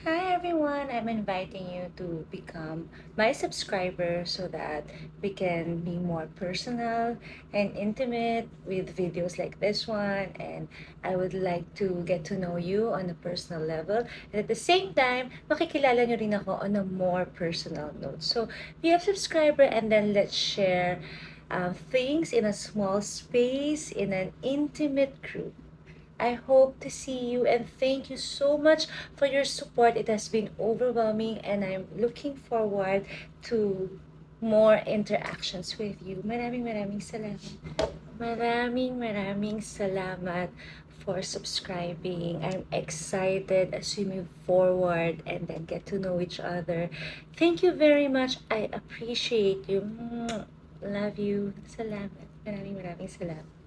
Hi everyone! I'm inviting you to become my subscriber so that we can be more personal and intimate with videos like this one and I would like to get to know you on a personal level and at the same time, makikilala nyo rin ako on a more personal note. So, be a subscriber and then let's share uh, things in a small space, in an intimate group. I hope to see you and thank you so much for your support. It has been overwhelming and I'm looking forward to more interactions with you. Maraming maraming salamat. Maraming maraming salamat for subscribing. I'm excited as we move forward and then get to know each other. Thank you very much. I appreciate you. Love you. Salamat. Maraming maraming salamat.